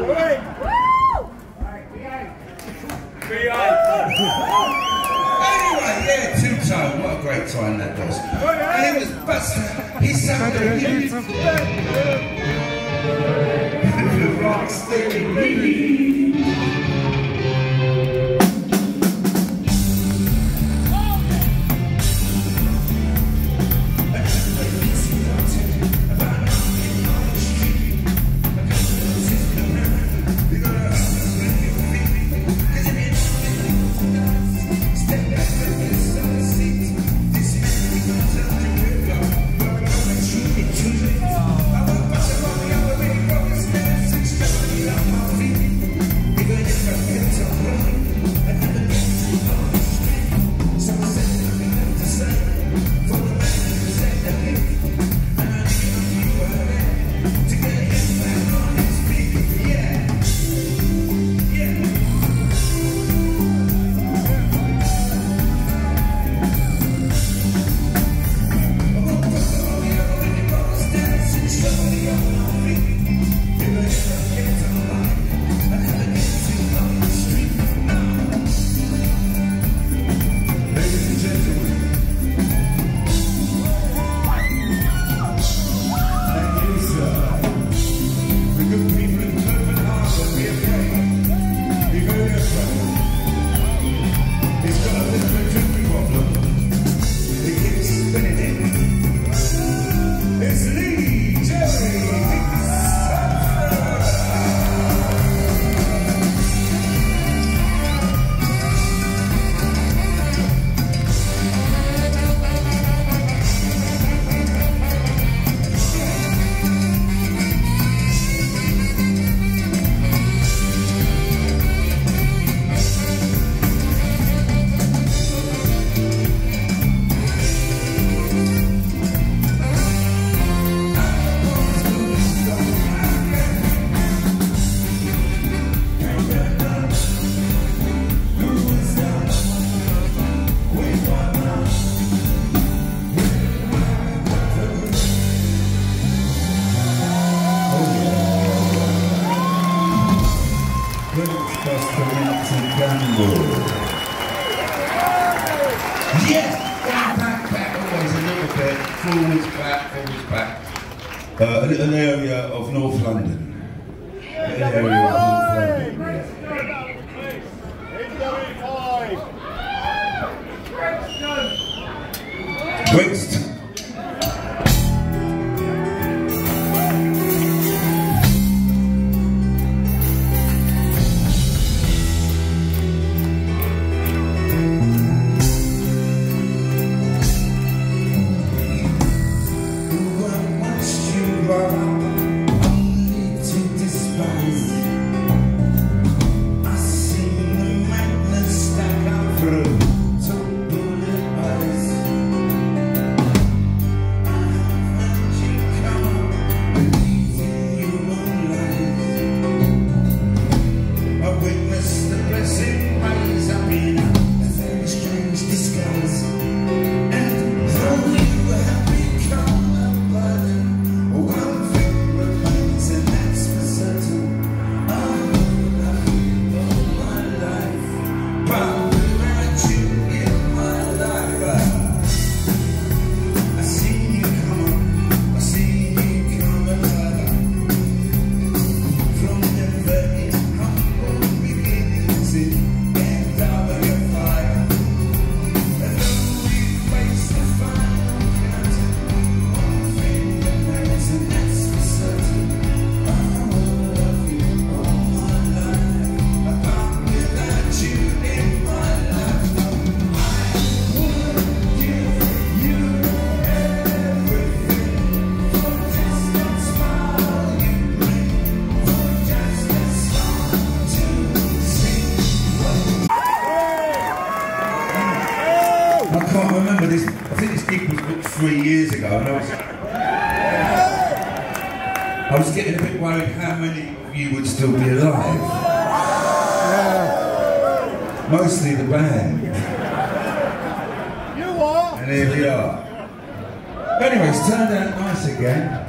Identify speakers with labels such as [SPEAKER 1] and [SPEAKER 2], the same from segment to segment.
[SPEAKER 1] Anyway, yeah, two-tone. What a great time that was. And it was Buster. He sounded beautiful. the rock's still be alive. Yeah. Mostly the band.
[SPEAKER 2] You are!
[SPEAKER 1] And here we are. Anyways, turned out nice again.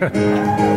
[SPEAKER 1] Yeah.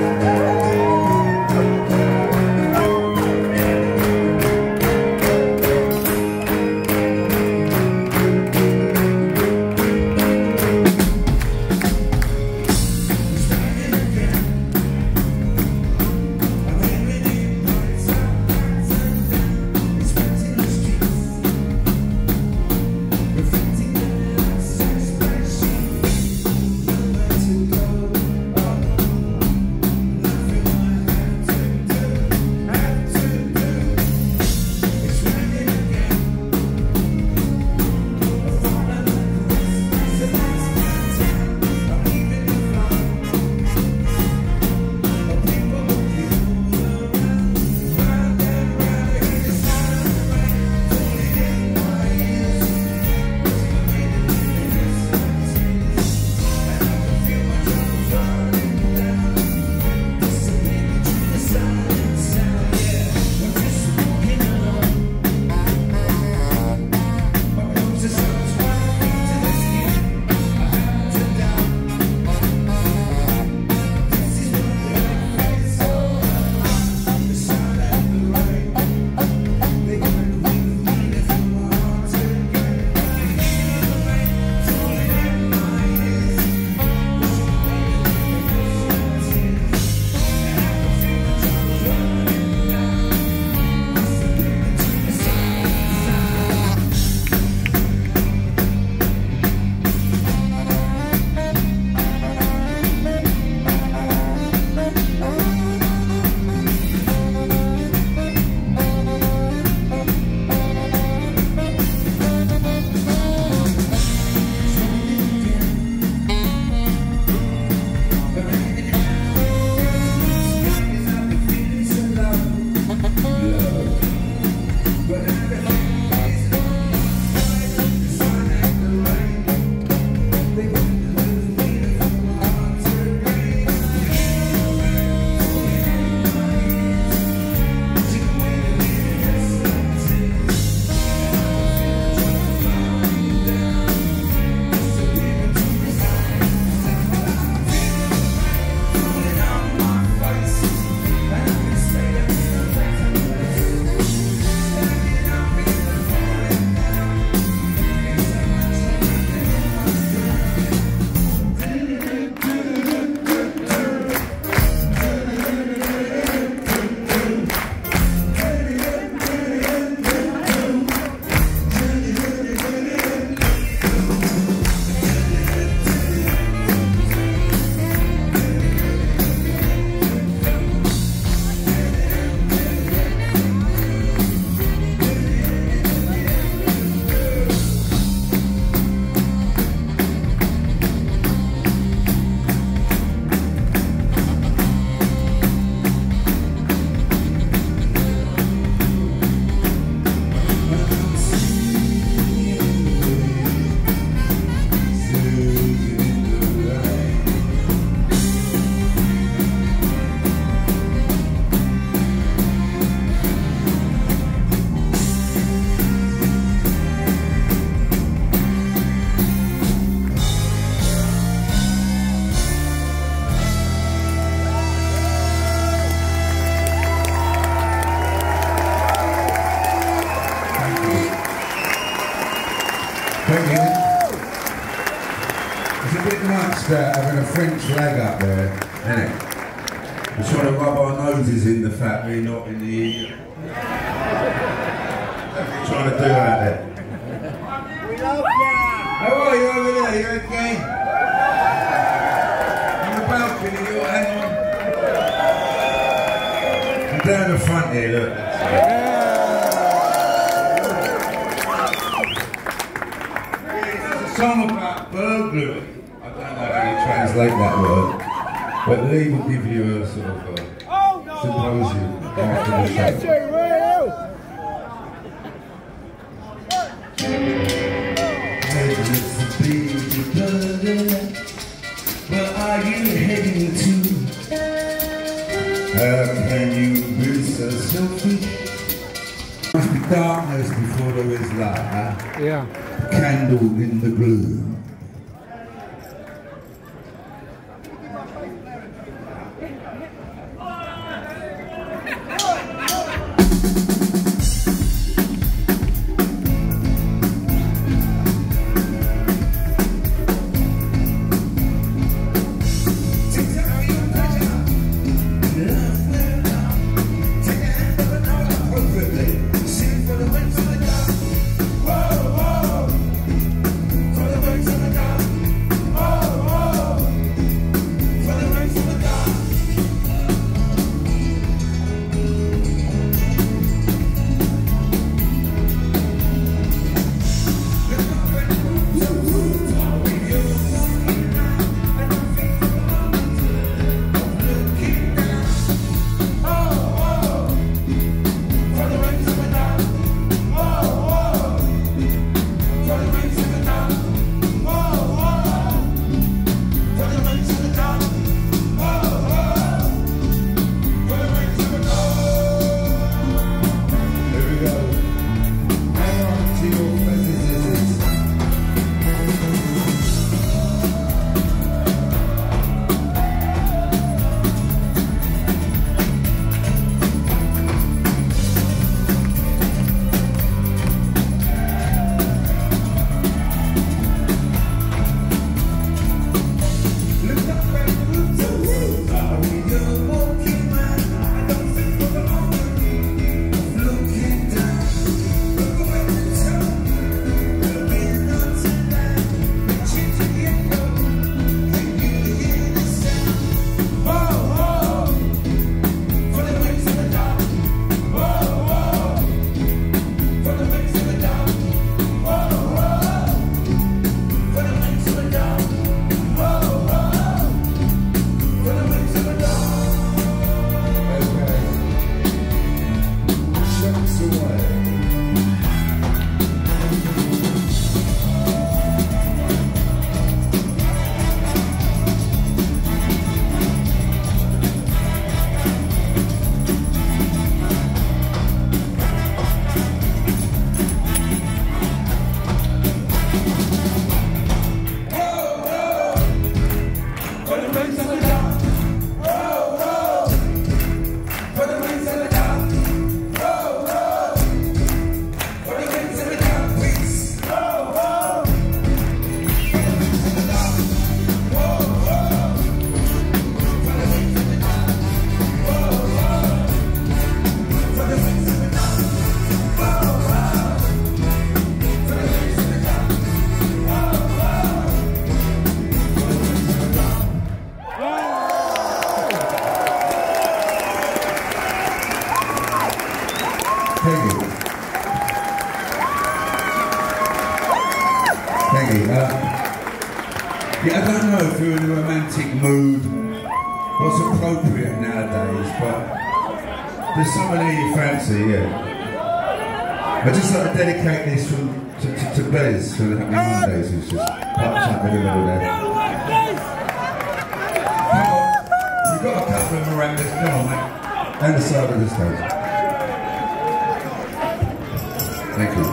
[SPEAKER 1] Thank you.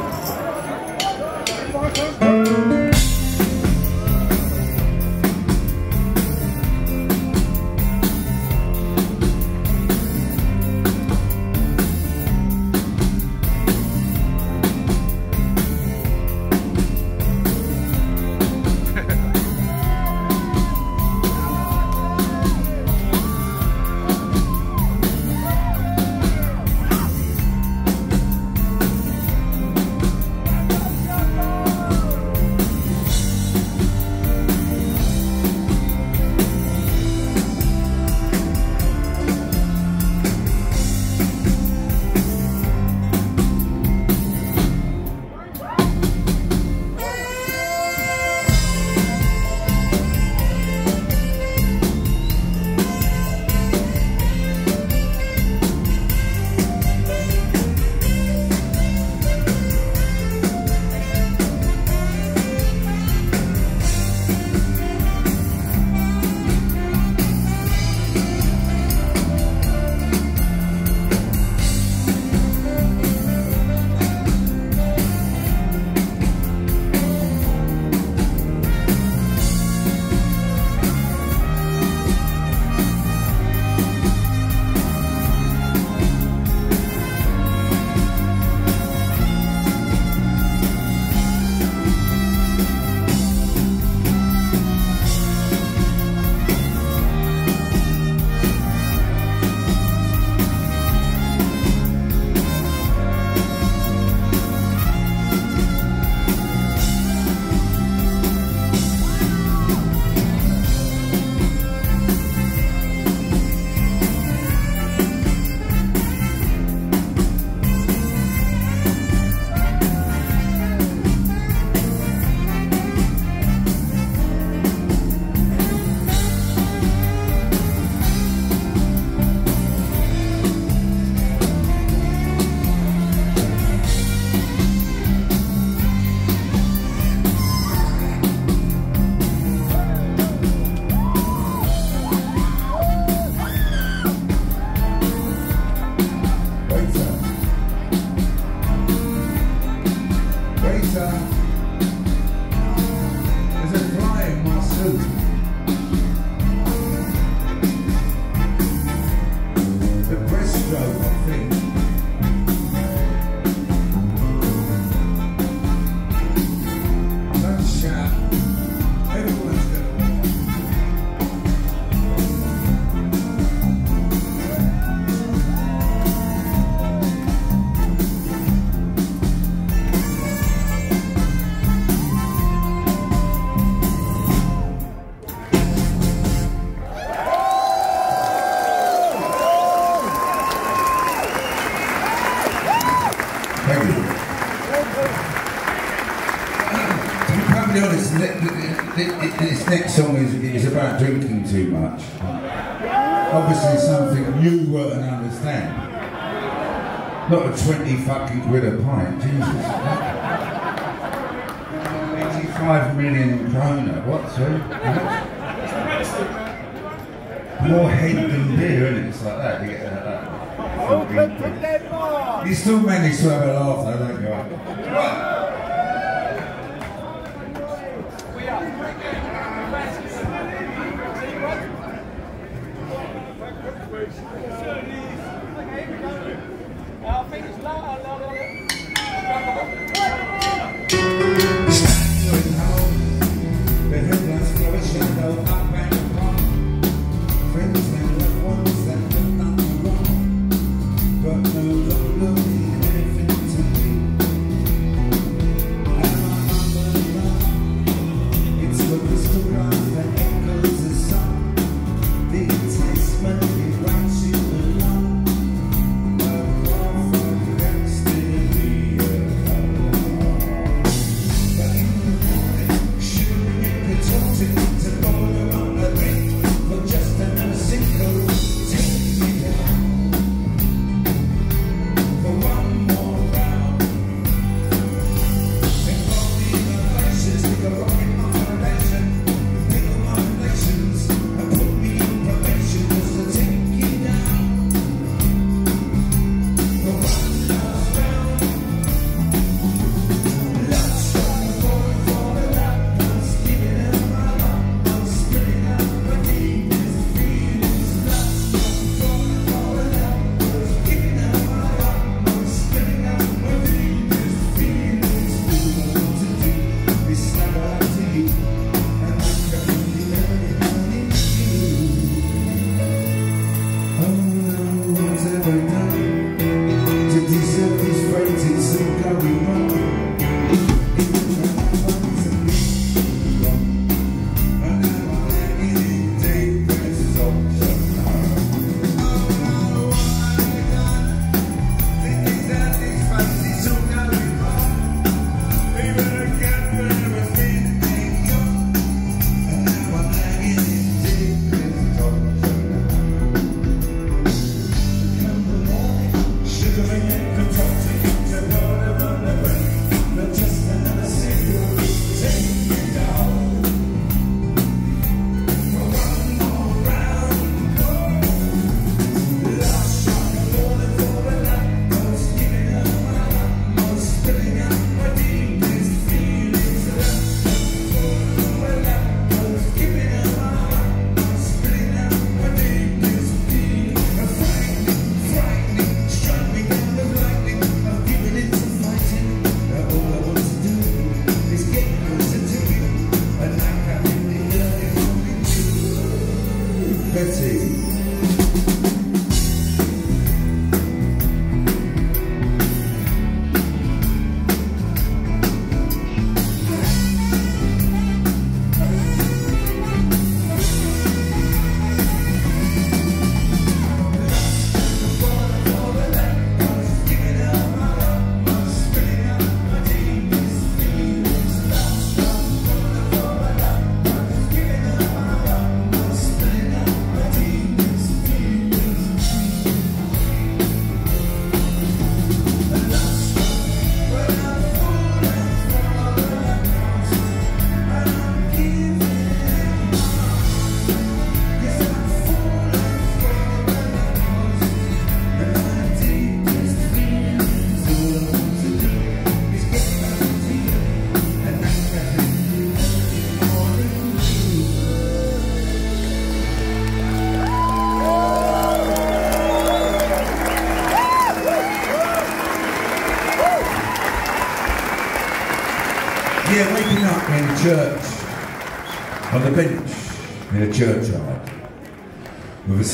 [SPEAKER 1] song is, is about drinking too much. Obviously something you wouldn't understand. Not a 20 fucking quid a pint, Jesus. 85 million kroner, what, sorry? More head than beer, isn't it? It's like that, you get that. That. Still to have a laugh though, don't you?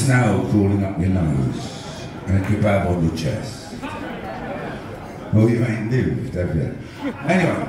[SPEAKER 1] snow crawling up your nose and a kebab on your chest. Well, you ain't lived, have you? Anyway,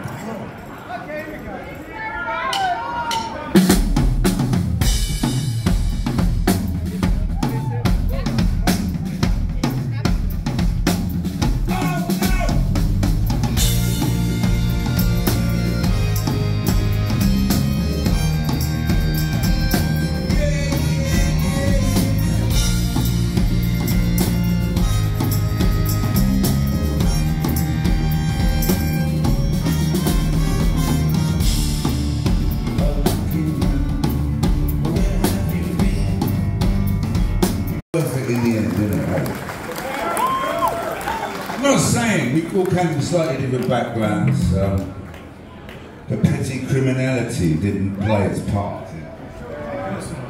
[SPEAKER 1] didn't play its part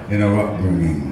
[SPEAKER 1] in, in our upbringings.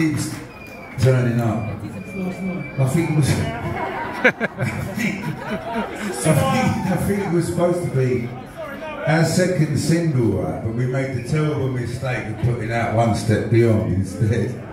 [SPEAKER 1] Keeps turning up. I think it was. I think, I think it was supposed to be our second single, right? But we made the terrible mistake of putting out one step beyond instead.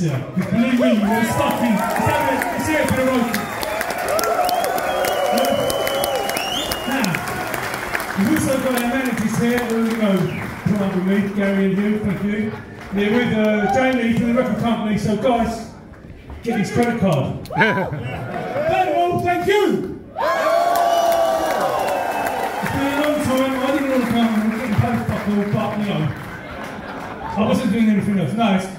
[SPEAKER 3] Believe me, you for the road. We've also got our managers here. There we go. Come up with me, Gary and Hugh, thank you. Here with uh, Lee from the record company. So, guys, get his credit card. First of thank you. I wasn't doing anything else. No, it's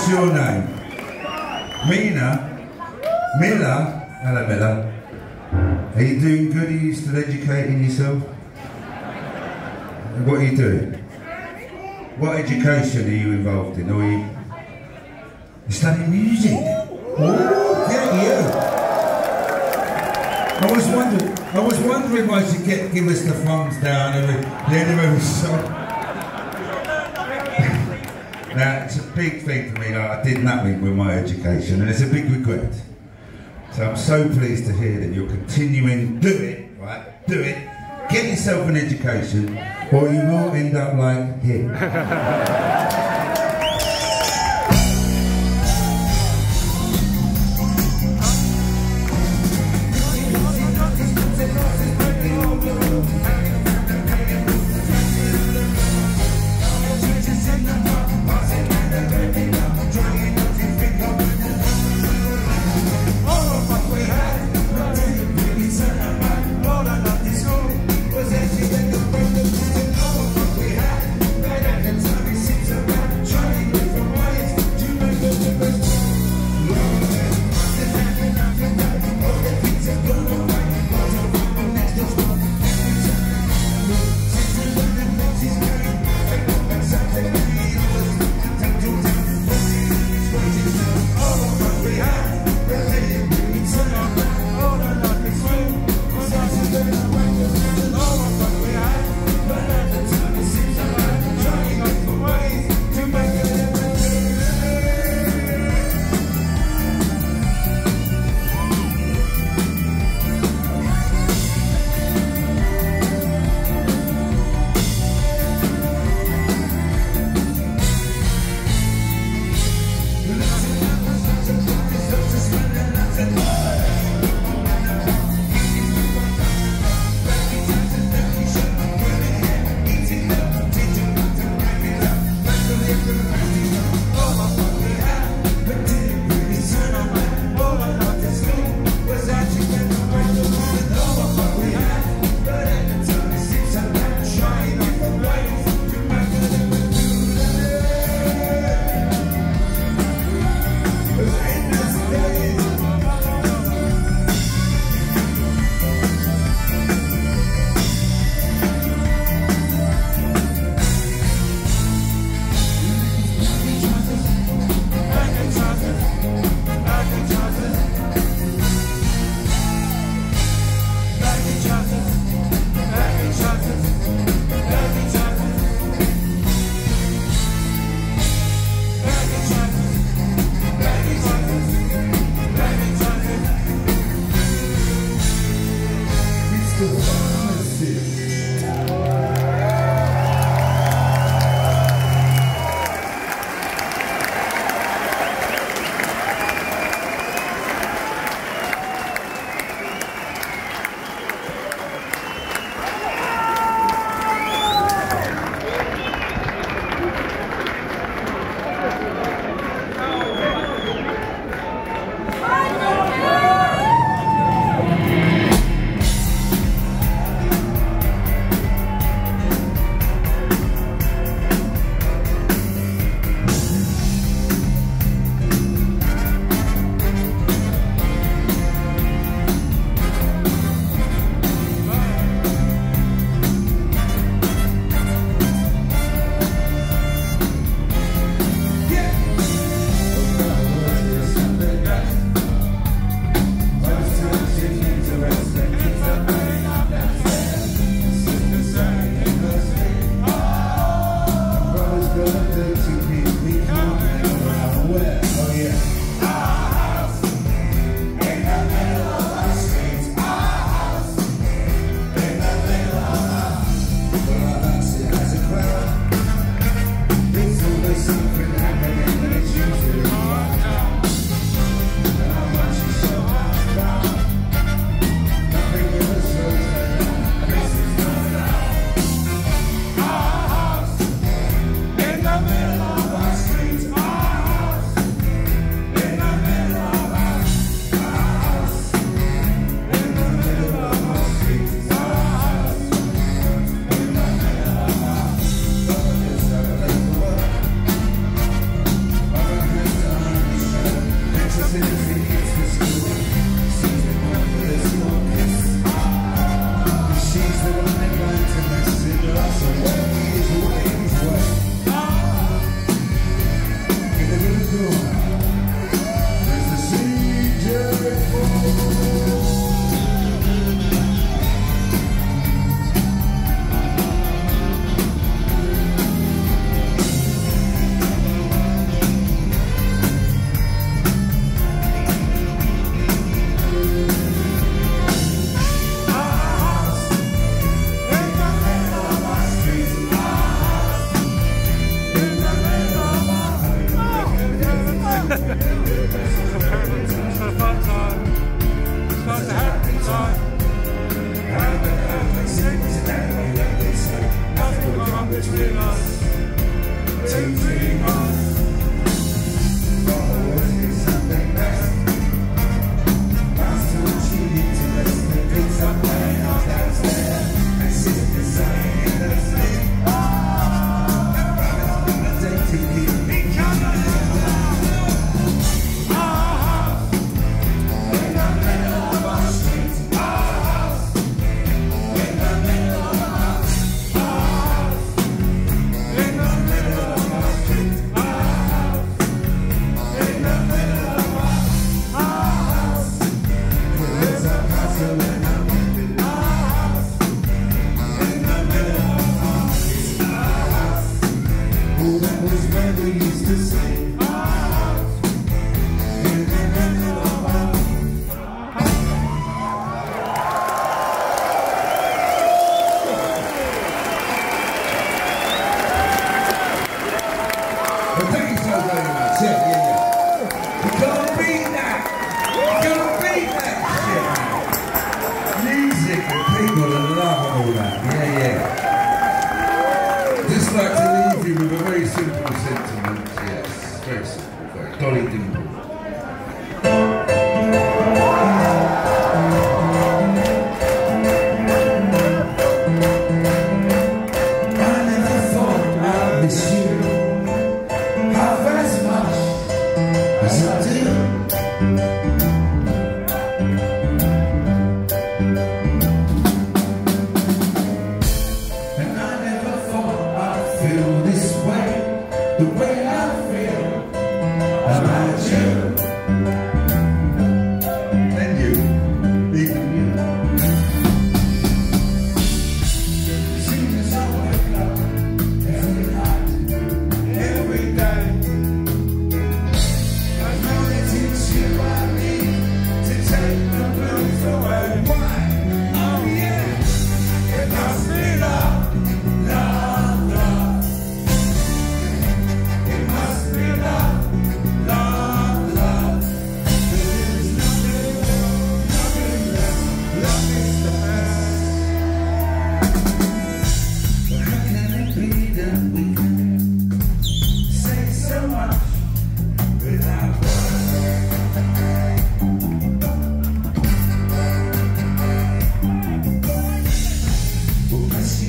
[SPEAKER 1] What's your name? Mina? Miller? Hello, Miller. Are you doing good? Are you still educating yourself? What are you doing? What education are you involved in? Are you, you studying music? Oh, get you. I was wondering, I was wondering why she get give us the thumbs down every the end of every song. Now it's a big thing for me. I did nothing with my education, and it's a big regret. So I'm so pleased to hear that you're continuing. Do it, right? Do it. Get yourself an education, or you will end up like him.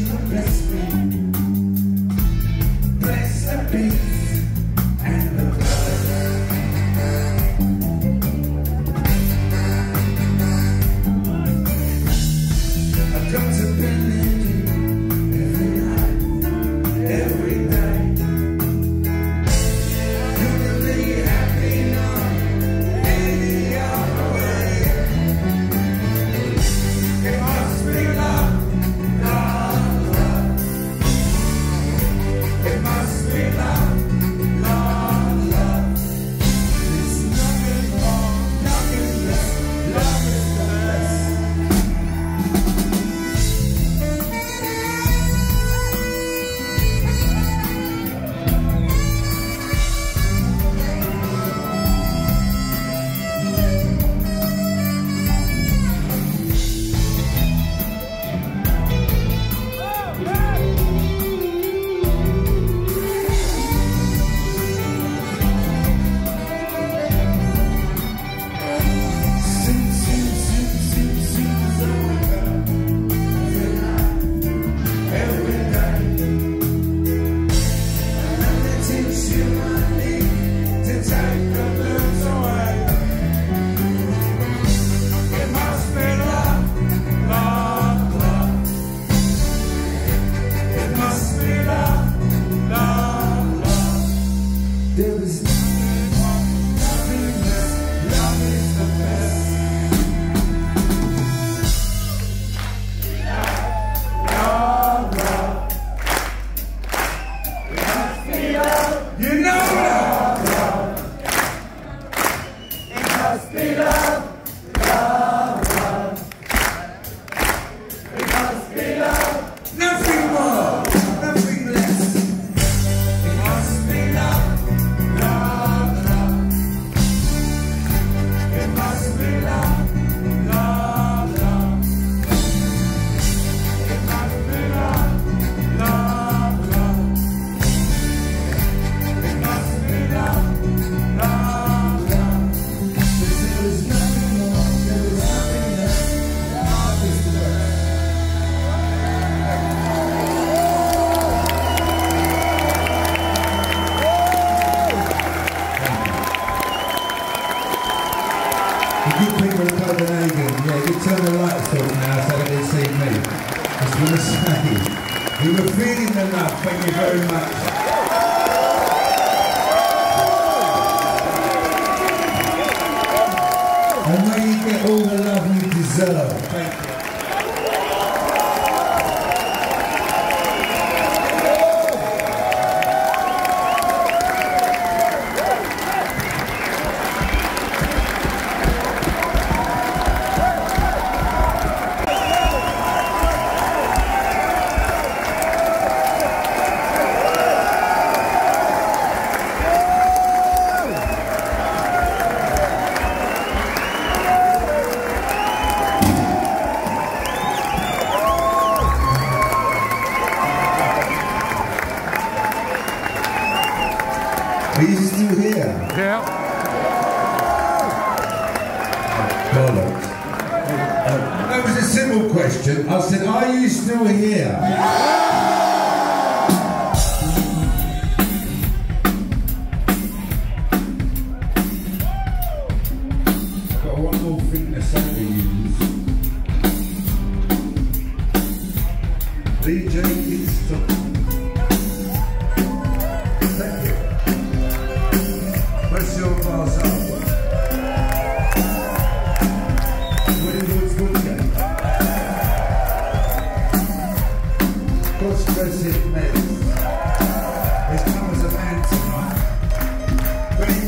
[SPEAKER 1] you, bless me.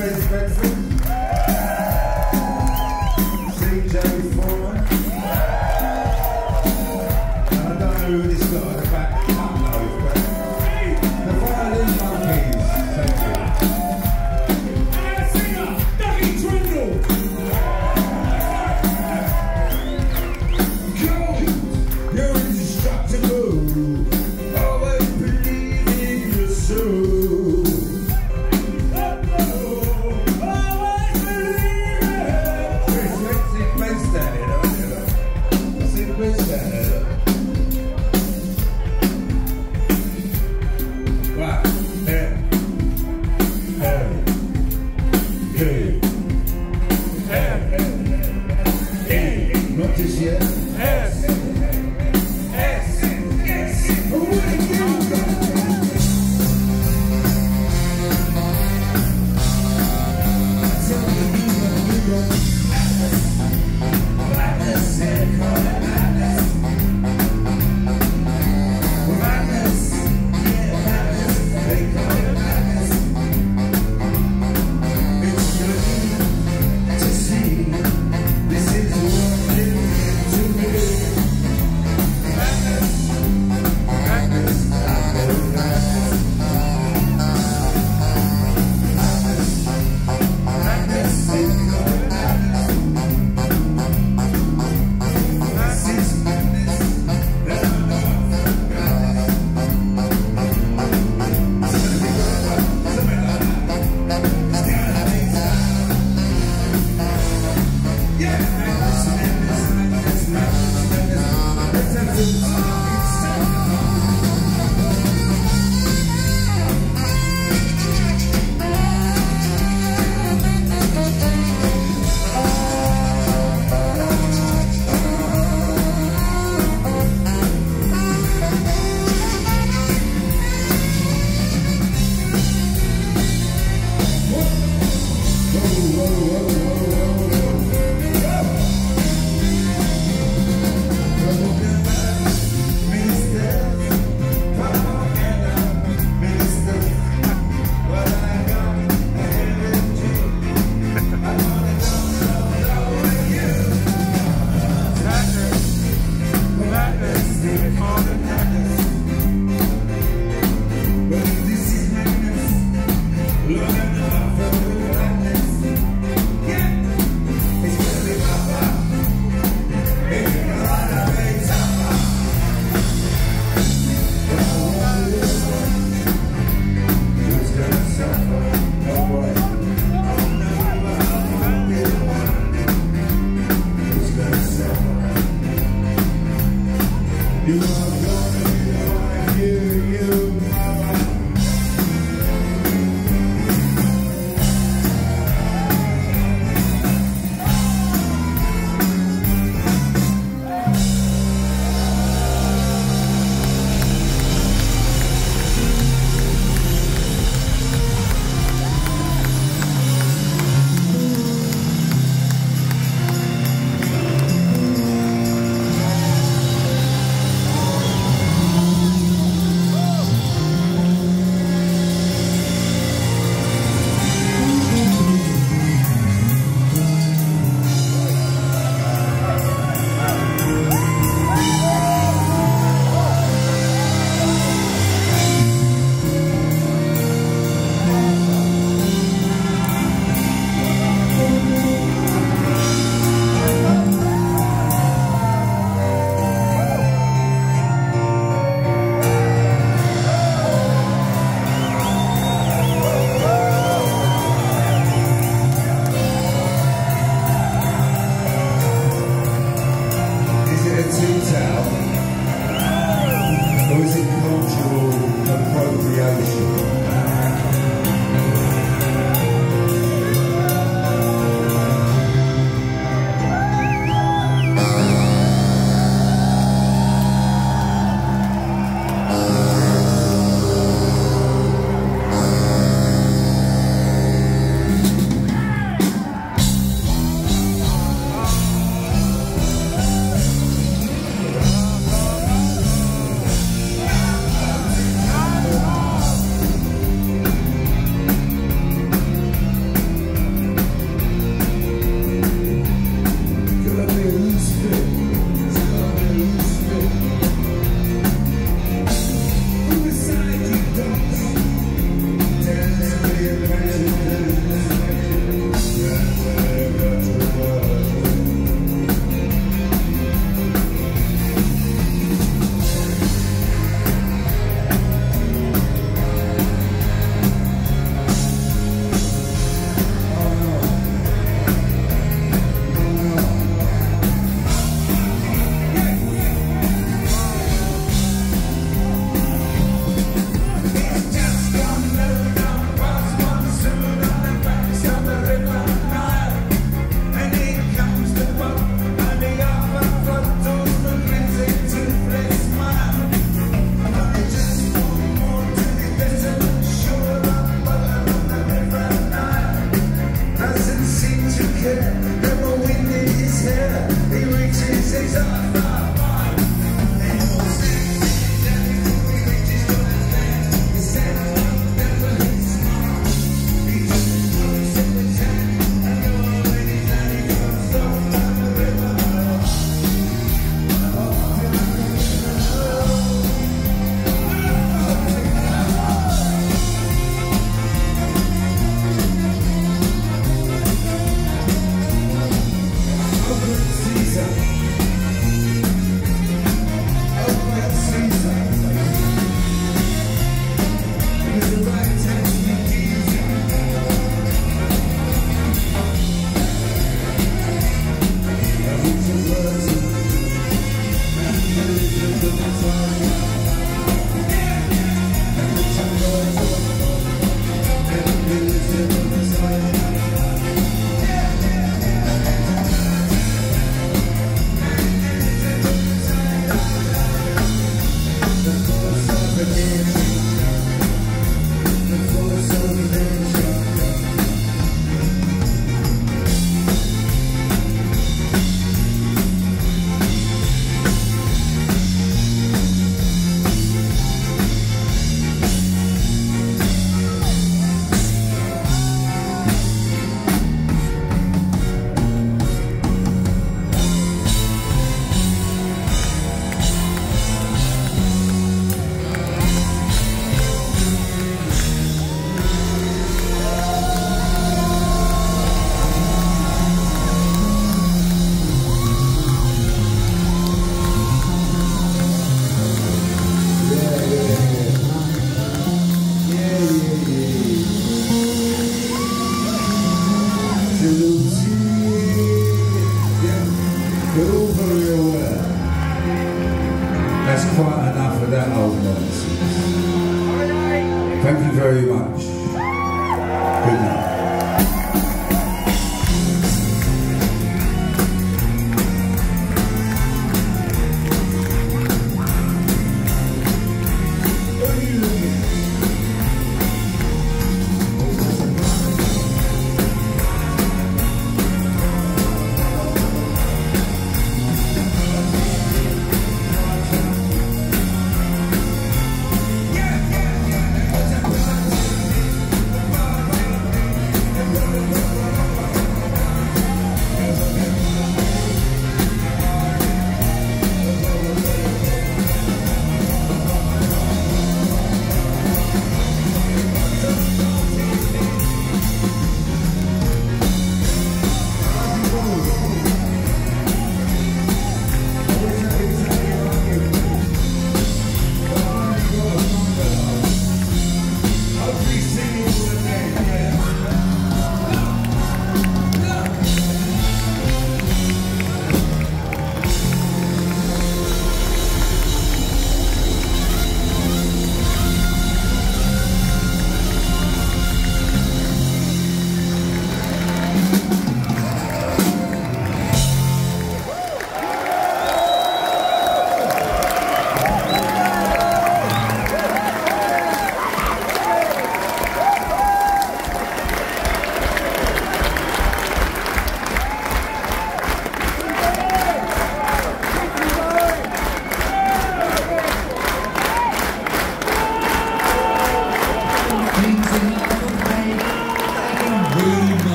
[SPEAKER 1] Fred, Fred, Fred.